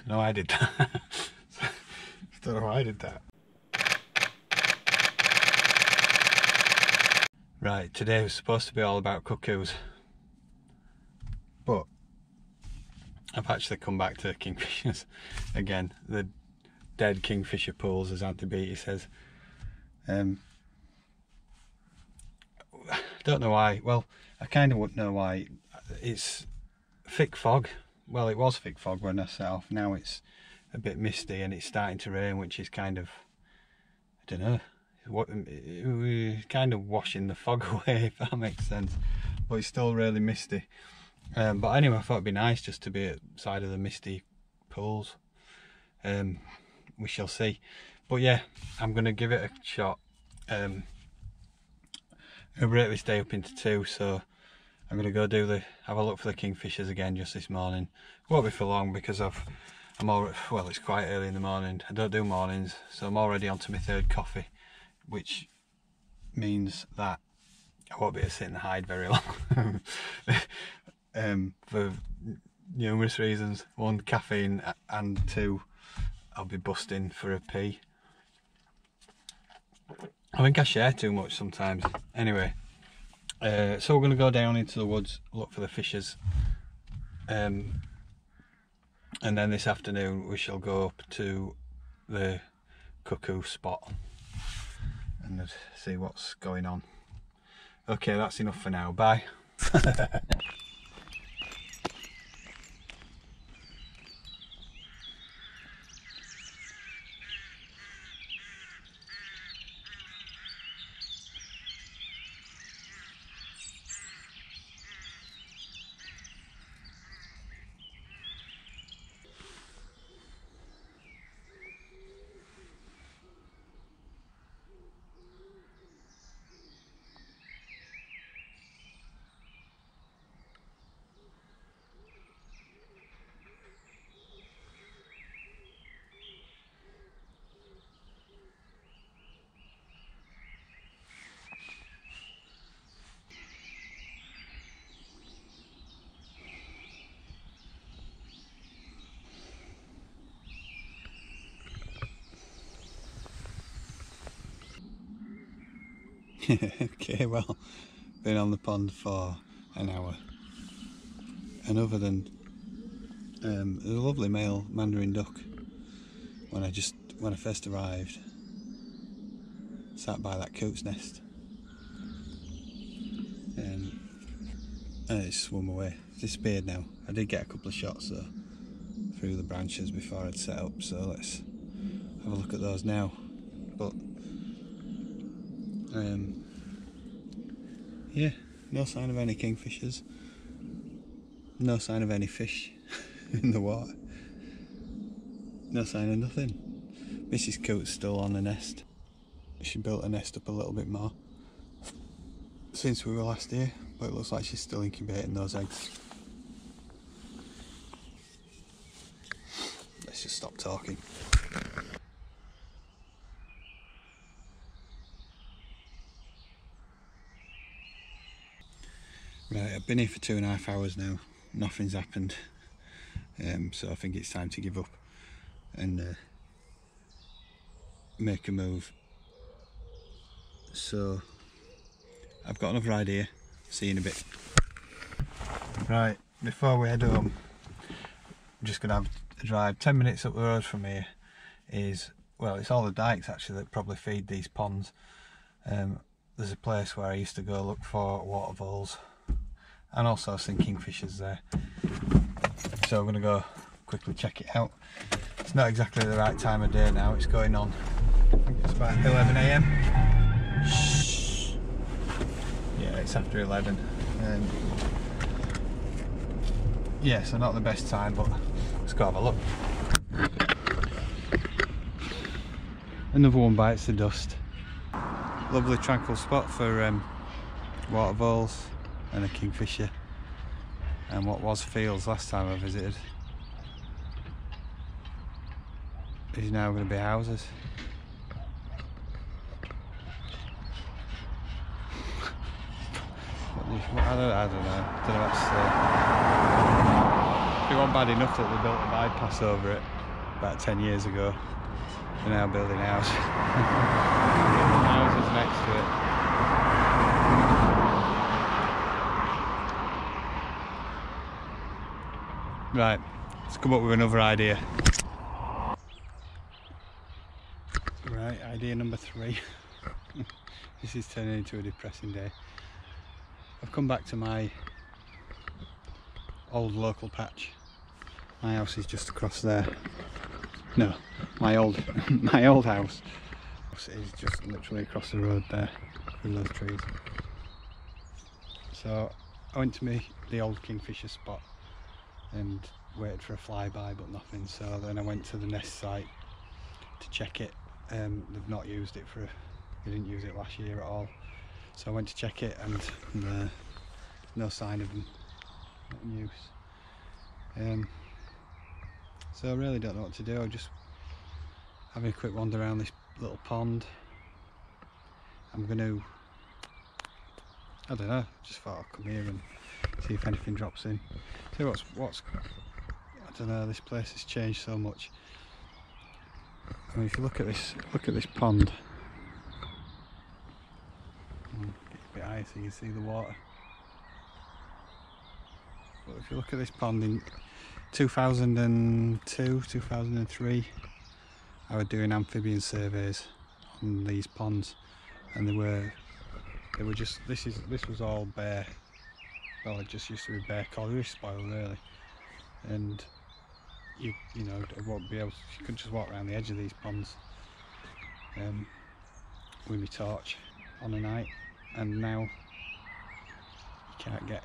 Don't know I did that. Don't know why I did that. Right, today was supposed to be all about cuckoos. But I've actually come back to kingfishers again. The dead kingfisher pools, as Auntie Beatty says. Um, don't know why. Well, I kind of wouldn't know why. It's thick fog. Well, it was thick fog when I set off. Now it's a bit misty and it's starting to rain, which is kind of, I don't know, what kind of washing the fog away, if that makes sense. But it's still really misty. Um, but anyway, I thought it'd be nice just to be at side of the misty pools. Um, we shall see. But yeah, I'm going to give it a shot. Um, to break this day up into two, so I'm to go do the have a look for the kingfishers again just this morning. Won't be for long because I've I'm already well. It's quite early in the morning. I don't do mornings, so I'm already on to my third coffee, which means that I won't be able to sit and hide very long. um, for numerous reasons. One, caffeine, and two, I'll be busting for a pee. I think I share too much sometimes. Anyway, uh, so we're going to go down into the woods, look for the fishes. Um, and then this afternoon we shall go up to the cuckoo spot and see what's going on. Okay, that's enough for now. Bye. okay, well, been on the pond for an hour. And other than um, a lovely male mandarin duck when I just when I first arrived, sat by that coot's nest, um, and it swum away. Disappeared now. I did get a couple of shots though through the branches before I'd set up, so let's have a look at those now. But um, yeah, no sign of any kingfishers. No sign of any fish in the water. No sign of nothing. Mrs. Coot's still on the nest. She built a nest up a little bit more since we were last here, but it looks like she's still incubating those eggs. Let's just stop talking. Right, I've been here for two and a half hours now. Nothing's happened. Um, so I think it's time to give up and uh, make a move. So I've got another idea. See you in a bit. Right, before we head home, I'm just going to have a drive 10 minutes up the road from here is, well, it's all the dikes actually that probably feed these ponds. Um, there's a place where I used to go look for water voles and also some kingfishers there. So I'm going to go quickly check it out. It's not exactly the right time of day now, it's going on, it's about 11am. Yeah, it's after 11. Um, yeah, so not the best time, but let's go have a look. Another one bites the dust. Lovely tranquil spot for um, water voles and a kingfisher and what was fields last time I visited is now going to be houses I don't, I don't know, I don't know what to say. it wasn't bad enough that they built a bypass over it about 10 years ago. They're now building houses. houses next to it. Right, let's come up with another idea. Right, idea number three. this is turning into a depressing day. I've come back to my old local patch. My house is just across there. No, my old my old house is just literally across the road there from those trees. So I went to me the old kingfisher spot and waited for a flyby but nothing. So then I went to the nest site to check it. Um, they've not used it for they didn't use it last year at all. So I went to check it and no sign of them not in use. Um, so I really don't know what to do. I'm just having a quick wander around this little pond. I'm going to I don't know just thought I'd come here and see if anything drops in what's what's I don't know this place has changed so much. I mean if you look at this look at this pond. Hmm, get a bit higher so you can see the water. But if you look at this pond in 2002 2003 I was doing amphibian surveys on these ponds and they were they were just this is this was all bare well it just used to be bare colliery spoil really. And you you know it won't be able to, you could just walk around the edge of these ponds um, with my torch on a night. And now you can't get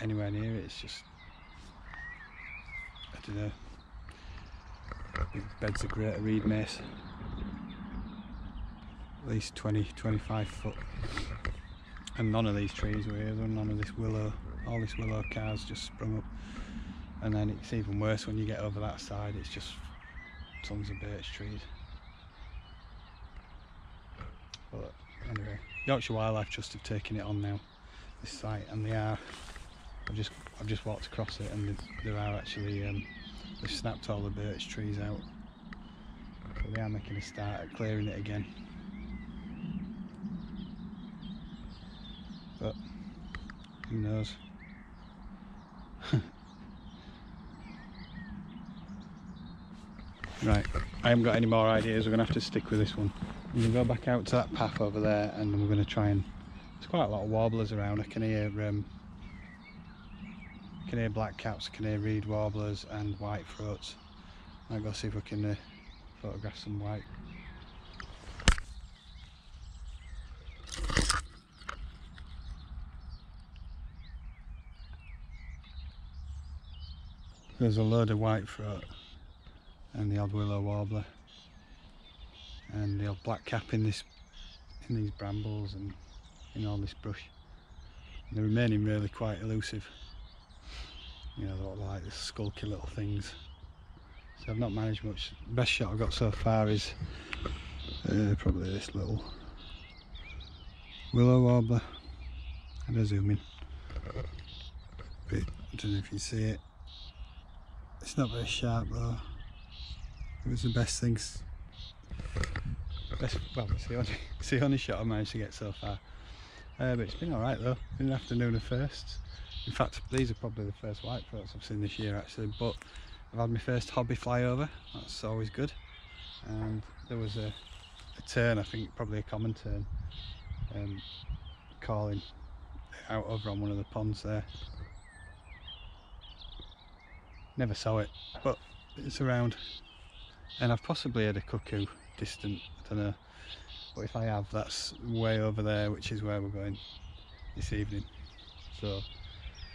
anywhere near it. It's just I don't know beds of greater reed mace at least 20 25 foot. And none of these trees were here none of this willow all this willow cars just sprung up. And then it's even worse when you get over that side it's just tons of birch trees but anyway Yorkshire Wildlife Trust have taken it on now this site and they are I've just I've just walked across it and there are actually um, they've snapped all the birch trees out. But they are making a start at clearing it again. But who knows right I haven't got any more ideas. We're gonna have to stick with this one. We're gonna go back out to that path over there and we're gonna try and there's quite a lot of warblers around. I can hear um, I can hear black caps, I can hear reed warblers and white throats. I'll go see if we can uh, photograph some white. There's a load of white throat and the odd willow warbler and the odd black cap in this in these brambles and in all this brush. And they're remaining really quite elusive. You know, they look like the skulky little things. So I've not managed much. Best shot I've got so far is uh, probably this little willow warbler. And I zoom in. I don't know if you see it. It's not very sharp though. It was the best things. Best, well, it's the, only, it's the only shot I managed to get so far. Uh, but it's been alright though. Been an afternoon of firsts. In fact, these are probably the first white throats I've seen this year actually. But I've had my first hobby flyover. That's always good. And there was a, a tern, I think probably a common tern um, calling out over on one of the ponds there never saw it but it's around and I've possibly had a cuckoo distant I don't know but if I have that's way over there which is where we're going this evening. So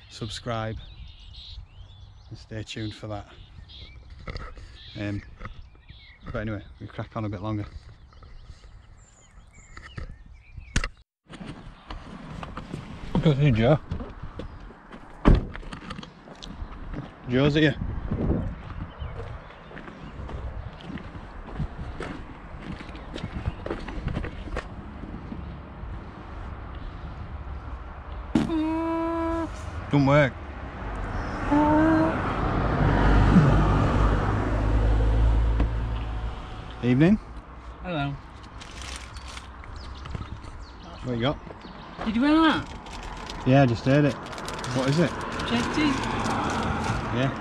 subscribe and stay tuned for that. Um, but anyway we crack on a bit longer. Good see Joe. Joe's here. Didn't work. Uh. Evening. Hello. What you got? Did you hear that? Yeah, I just heard it. What is it? Cetti. Yeah.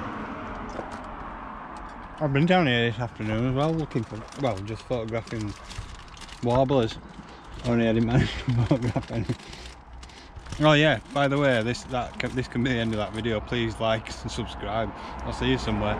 I've been down here this afternoon as well looking for, well, just photographing warblers. Only I didn't manage to photograph anything. Oh yeah, by the way, this that this can be the end of that video. Please like and subscribe. I'll see you somewhere.